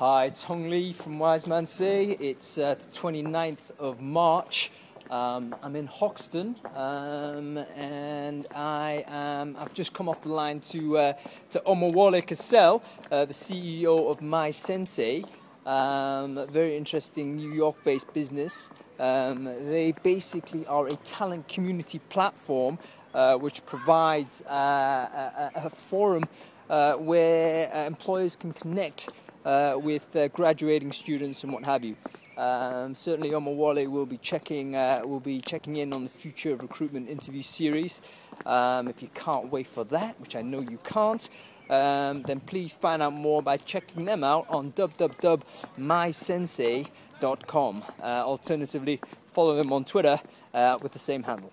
Hi, it's Hung Lee from Wise Man Say. It's uh, the 29th of March. Um, I'm in Hoxton, um, and I am. I've just come off the line to uh, to Omowale Casselle, uh, the CEO of MySenSay. Um, very interesting New York-based business. Um, they basically are a talent community platform uh, which provides uh, a, a, forum uh, where uh, employers can connect uh, with uh, graduating students and what have you. Um, certainly, Omowale will be checking uh, will be checking in on the future recruitment interview series. Um, if you can't wait for that, which I know you can't, um, then please find out more by checking them out on www.mysensay.com. Uh, alternatively, follow them on Twitter uh, with the same handle.